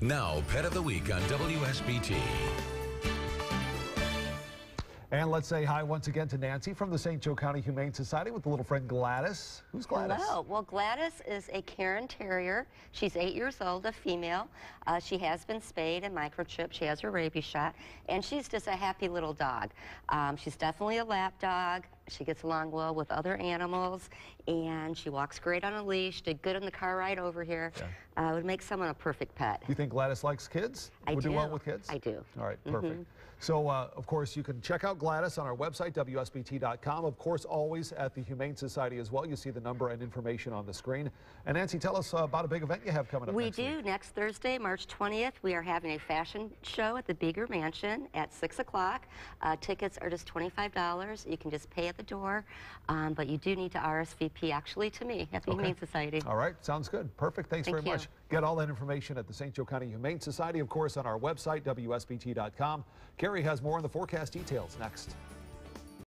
Now, Pet of the Week on WSBT. And let's say hi once again to Nancy from the St. Joe County Humane Society with the little friend Gladys. Who's Gladys? Hello. Well, Gladys is a Cairn Terrier. She's eight years old, a female. Uh, she has been spayed and microchipped. She has her rabies shot, and she's just a happy little dog. Um, she's definitely a lap dog. She gets along well with other animals, and she walks great on a leash. Did good on the car ride over here. Uh, would make someone a perfect pet. You think Gladys likes kids? I Would do well with kids? I do. All right, perfect. So, uh, of course, you can check out Gladys on our website, WSBT.com. Of course, always at the Humane Society as well. You see the number and information on the screen. And Nancy, tell us uh, about a big event you have coming up We next do. week. Next Thursday, March 20th, we are having a fashion show at the Beiger Mansion at 6 o'clock. Uh, tickets are just $25. You can just pay at the door, um, but you do need to RSVP actually to me at the Okay. Humane Society. All right, sounds good. Perfect. Thanks Thank very you. much. Get all that information at the St. Joe County Humane Society, of course, on our website, WSBT.com. Carrie has more on the forecast details next.